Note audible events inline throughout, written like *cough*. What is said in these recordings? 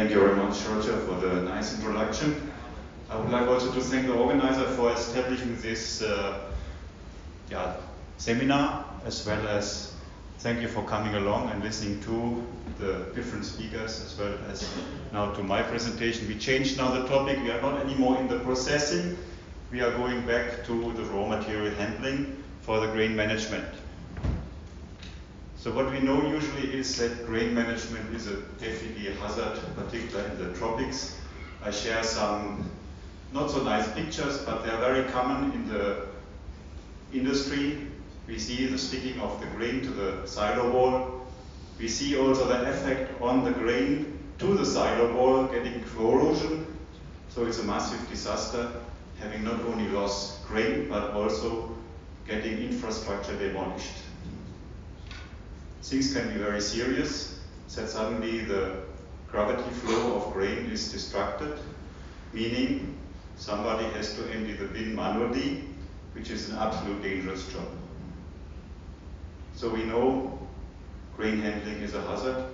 Thank you very much, Roger, for the nice introduction. I would like also to thank the organizer for establishing this uh, yeah, seminar, as well as thank you for coming along and listening to the different speakers, as well as now to my presentation. We changed now the topic. We are not anymore in the processing. We are going back to the raw material handling for the grain management. So what we know usually is that grain management is a, definitely a hazard, particularly in the tropics. I share some not so nice pictures, but they are very common in the industry. We see the sticking of the grain to the silo wall. We see also the effect on the grain to the silo wall getting corrosion. So it's a massive disaster, having not only lost grain, but also getting infrastructure demolished things can be very serious, that suddenly the gravity flow of grain is destructed, meaning somebody has to empty the bin manually, which is an absolute dangerous job. So we know grain handling is a hazard,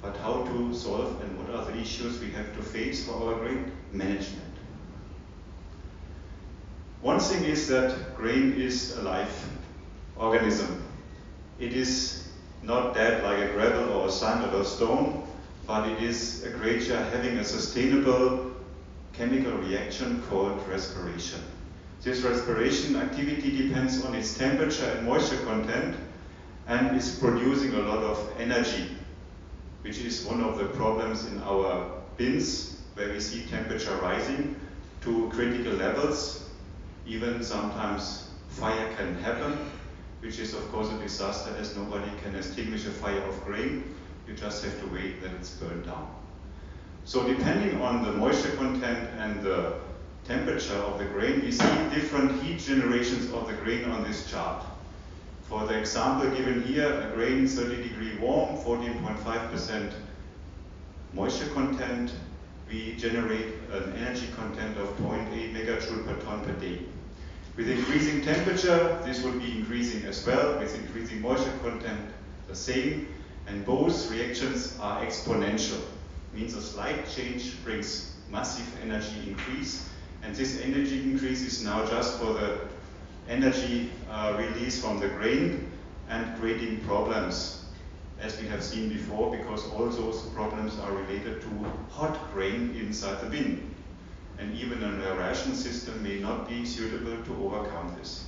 but how to solve and what are the issues we have to face for our grain management. One thing is that grain is a life organism. It is not dead like a gravel or a sand or a stone, but it is a creature having a sustainable chemical reaction called respiration. This respiration activity depends on its temperature and moisture content and is producing a lot of energy, which is one of the problems in our bins where we see temperature rising to critical levels. Even sometimes fire can happen which is of course a disaster as nobody can extinguish a fire of grain. You just have to wait that it's burned down. So depending on the moisture content and the temperature of the grain, we see different heat generations of the grain on this chart. For the example given here, a grain 30 degree warm, 14.5% moisture content, we generate an energy content of 0.8 megajoule per ton per day. With increasing temperature, this will be increasing as well. With increasing moisture content, the same. And both reactions are exponential. Means a slight change brings massive energy increase. And this energy increase is now just for the energy uh, release from the grain and creating problems, as we have seen before, because all those problems are related to hot grain inside the bin and even an aeration system may not be suitable to overcome this.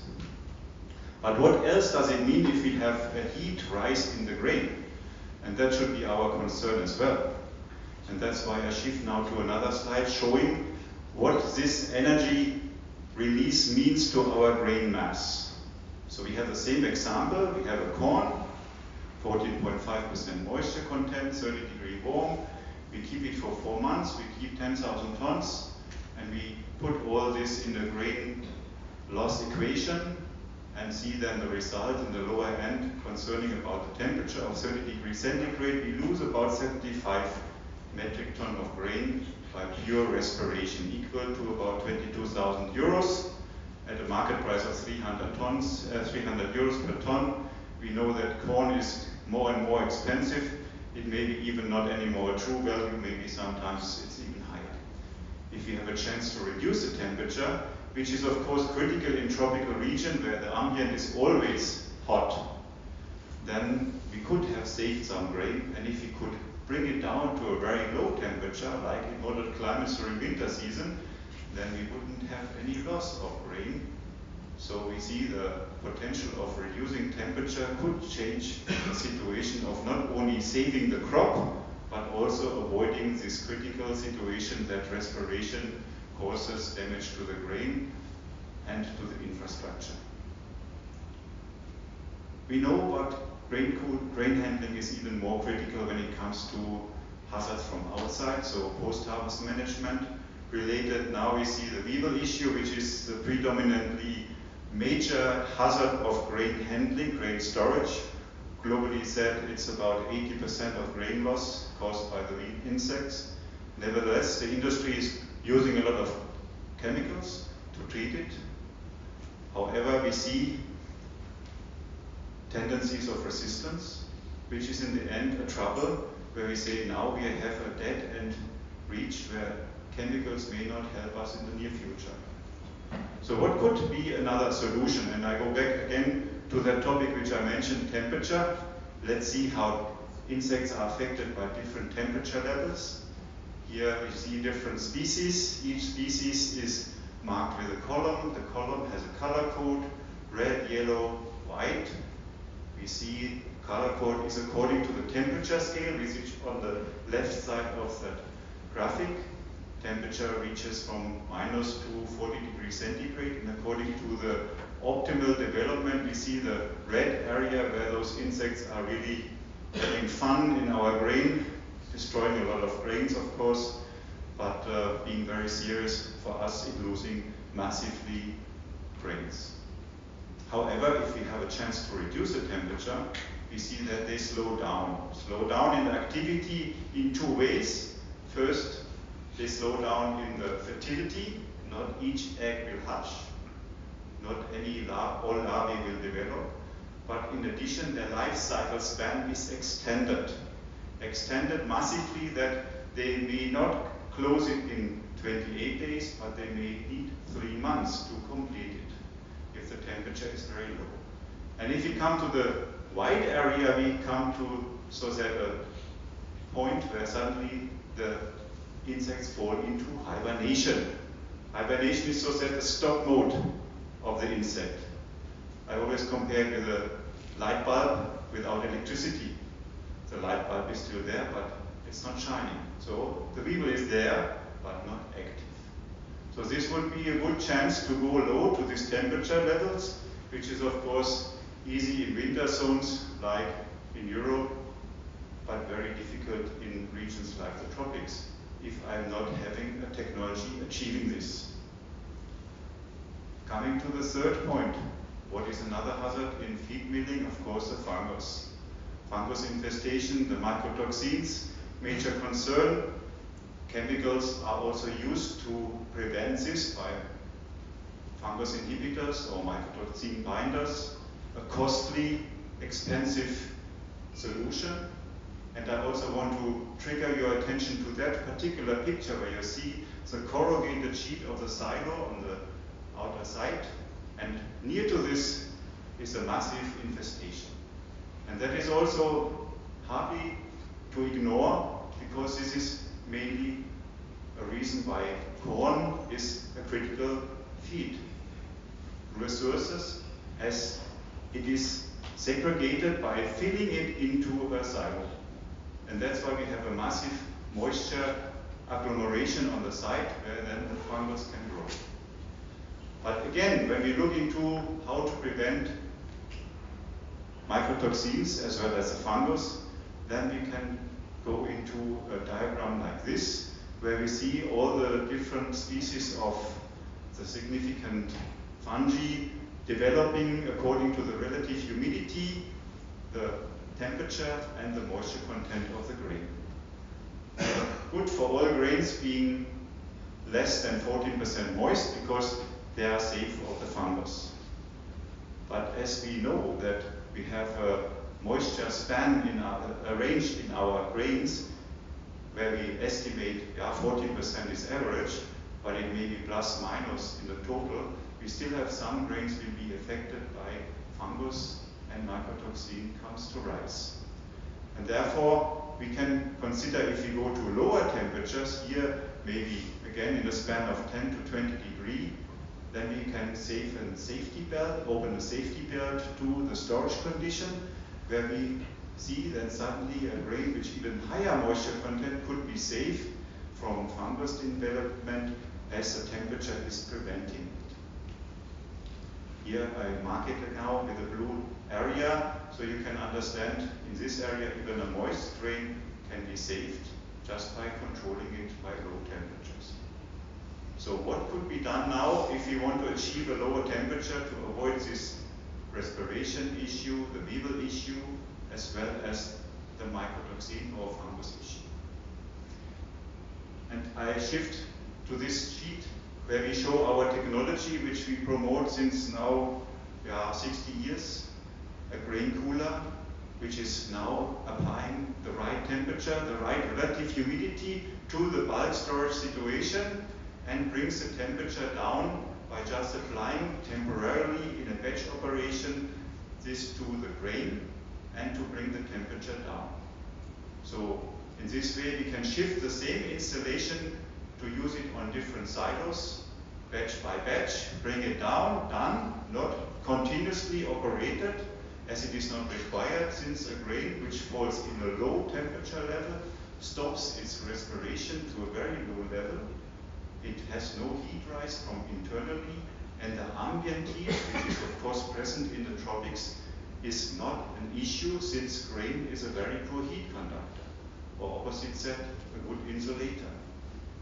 But what else does it mean if we have a heat rise in the grain? And that should be our concern as well. And that's why I shift now to another slide showing what this energy release means to our grain mass. So we have the same example. We have a corn, 14.5% moisture content, 30 degree warm. We keep it for four months. We keep 10,000 tons and we put all this in a grain loss equation and see then the result in the lower end concerning about the temperature of 30 degrees centigrade, we lose about 75 metric ton of grain by pure respiration, equal to about 22,000 euros at a market price of 300 tons, uh, 300 euros per ton. We know that corn is more and more expensive. It may be even not anymore a true value, maybe sometimes it's even higher. if you have a chance to reduce the temperature, which is of course critical in tropical region where the ambient is always hot, then we could have saved some grain. And if we could bring it down to a very low temperature, like in moderate climates during winter season, then we wouldn't have any loss of grain. So we see the potential of reducing temperature could change the situation of not only saving the crop, but also avoiding this critical situation that respiration causes damage to the grain and to the infrastructure. We know but grain, grain handling is even more critical when it comes to hazards from outside, so post-harvest management. Related now we see the weevil issue, which is the predominantly major hazard of grain handling, grain storage. Globally said it's about 80% of grain loss caused by the insects. Nevertheless, the industry is using a lot of chemicals to treat it. However, we see tendencies of resistance, which is in the end a trouble where we say now we have a dead end reach where chemicals may not help us in the near future. So what could be another solution? And I go back again to that topic which I mentioned, temperature. Let's see how insects are affected by different temperature levels. Here we see different species. Each species is marked with a column. The column has a color code, red, yellow, white. We see color code is according to the temperature scale, which is on the left side of that graphic. Temperature reaches from minus to 40 degrees centigrade, and according to the optimal development, we see the red area where those insects are really having fun in our grain, destroying a lot of grains, of course, but uh, being very serious for us in losing massively grains. However, if we have a chance to reduce the temperature, we see that they slow down. Slow down in the activity in two ways. First, they slow down in the fertility. Not each egg will hatch. Not any lar all larvae will develop. But in addition, their life cycle span is extended. Extended massively that they may not close it in 28 days, but they may need three months to complete it if the temperature is very low. And if you come to the wide area, we come to so that a point where suddenly the insects fall into hibernation. Hibernation is so that the stop mode of the insect. I always compare with a light bulb without electricity. The light bulb is still there, but it's not shining. So the weevil is there, but not active. So this would be a good chance to go low to these temperature levels, which is of course easy in winter zones like in Europe, but very difficult in regions like the tropics if I'm not having a technology achieving this. Coming to the third point, what is another hazard in feed milling? Of course, the fungus. Fungus infestation, the mycotoxins, major concern. Chemicals are also used to prevent this by fungus inhibitors or mycotoxin binders, a costly, expensive solution. And I also want to trigger your attention to that particular picture where you see the corrugated sheet of the silo on the outer side. And near to this is a massive infestation. And that is also hardly to ignore because this is mainly a reason why corn is a critical feed resources as it is segregated by filling it into a silo. And that's why we have a massive moisture agglomeration on the site where then the fungus can grow. But again, when we look into how to prevent mycotoxins as well as the fungus, then we can go into a diagram like this, where we see all the different species of the significant fungi developing according to the relative humidity, the temperature, and the moisture content of the grain. Good for all grains being less than 14% moist because they are safe of the fungus. But as we know that we have a moisture span in our, uh, arranged in our grains where we estimate yeah, 14% is average, but it may be plus minus in the total, we still have some grains will be affected by fungus and mycotoxin comes to rise. And therefore, we can consider if we go to lower temperatures, here maybe again in a span of 10 to 20 degree, then we can save a safety belt, open a safety belt to the storage condition, where we see that suddenly a grain which even higher moisture content could be safe from fungus development as the temperature is preventing it. Here I mark it now with a blue area, so you can understand in this area even a moist grain can be saved just by controlling it by low temperatures. So what could be done now if we want to achieve a lower temperature to avoid this respiration issue, the weevil issue, as well as the mycotoxin or fungus issue? And I shift to this sheet where we show our technology which we promote since now yeah, 60 years, a grain cooler which is now applying the right temperature, the right relative humidity to the bulk storage situation and brings the temperature down by just applying temporarily in a batch operation this to the grain and to bring the temperature down. So in this way we can shift the same installation to use it on different silos, batch by batch, bring it down, done, not continuously operated as it is not required since a grain which falls in a low temperature level stops its respiration to a very low level. It has no heat rise from internally and the ambient heat, which is of course present in the tropics, is not an issue since grain is a very poor heat conductor, or opposite said, a good insulator.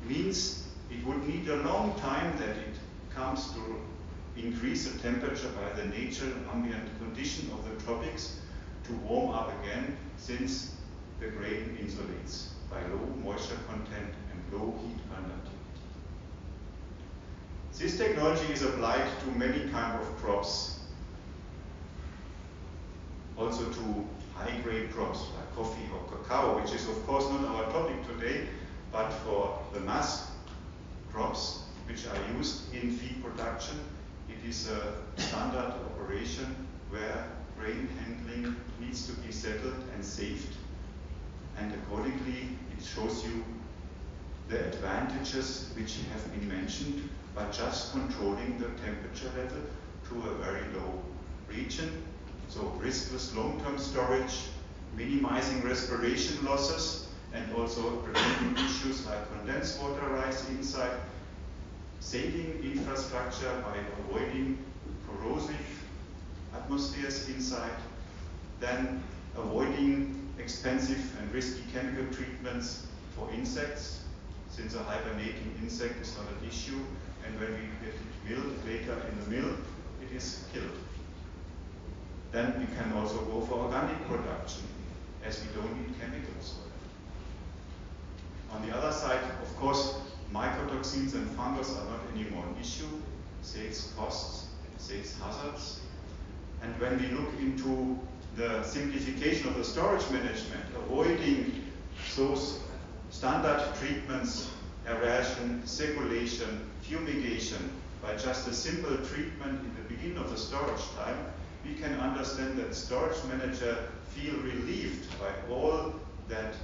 Means it would need a long time that it comes to increase the temperature by the natural ambient condition of the tropics to warm up again since the grain insulates by low moisture content and low heat conductivity. This technology is applied to many kind of crops, also to high-grade crops like coffee or cacao, which is of course not our topic today, but for the mass crops which are used in feed production, it is a standard operation where grain handling needs to be settled and saved. And accordingly, it shows you the advantages which have been mentioned by just controlling the temperature level to a very low region. So riskless long-term storage, minimizing respiration losses, and also preventing *coughs* issues like condensed water rise inside. Saving infrastructure by avoiding corrosive atmospheres inside, then avoiding expensive and risky chemical treatments for insects, since a hibernating insect is not an issue, and when we get it milled later in the mill, it is killed. Then we can also go for organic production, as we don't need chemicals for that. On the other side, of course, mycotoxins and fungus are not anymore an issue, sales costs, sales hazards. And when we look into the simplification of the storage management, avoiding those standard treatments, aeration, circulation, fumigation, by just a simple treatment in the beginning of the storage time, we can understand that storage manager feel relieved by all that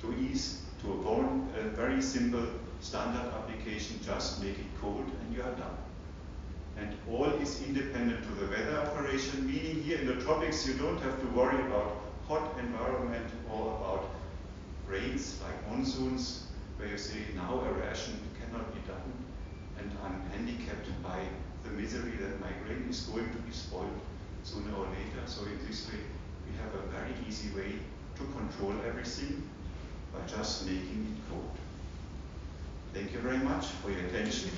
to ease to a very simple standard application, just make it cold and you are done. And all is independent to the weather operation, meaning here in the tropics you don't have to worry about hot environment or about rains like monsoons, where you say now aeration cannot be done and I'm handicapped by the misery that my grain is going to be spoiled sooner or later. So in this way we have a very easy way to control everything by just making it cold. Thank you very much for your attention.